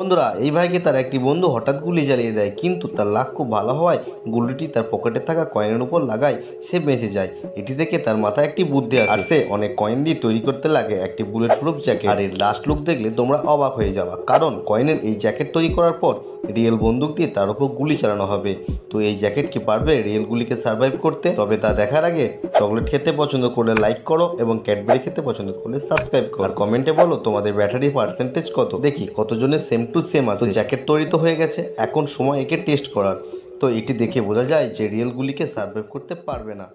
বন্ধুরা, এই ভাইকে তার একটি বন্ধু হঠাৎ গুলি জ্বালিয়ে দেয়, কিন্তু তার লাখ খুব ভালো হওয়ায় গুলিটি তার পকেটে থাকা কয়েনের উপর লাগায়, সে বেঁচে যায়। এটি দেখে তার মাথায় একটি বুদ্ধি আসে। আর সে অনেক কয়েন দিয়ে তৈরি করতে লাগে, একটি বুলেট প্রুফ জ্যাকেট আর এর লাস্ট লুক দেখলে তোমরা অবাক হয়ে যাবা, কারণ কয়েনের এই জ্যাকেট তৈরি করার পর রিয়েল বন্দুক দিয়ে তার উপর গুলি চালানো হবে। তো এই জ্যাকেট কি পারবে রিয়েল গুলিকে সার্ভাইভ করতে? তবে তা দেখার আগে চকলেট খেতে পছন্দ করলে লাইক করো এবং ক্যাডবেরি খেতে পছন্দ করলে সাবস্ক্রাইব করো। আর কমেন্টে বলো তোমাদের ব্যাটারি পার্সেন্টেজ কত? দেখি কতজনের সেম টু সেম আছে। জ্যাকেট তৈরি তো হয়ে গেছে, এখন সময় একে টেস্ট করার। তো এটি দেখে বোঝা যায় যে রিয়েলগুলিকে সার্ভাইভ করতে পারবে না।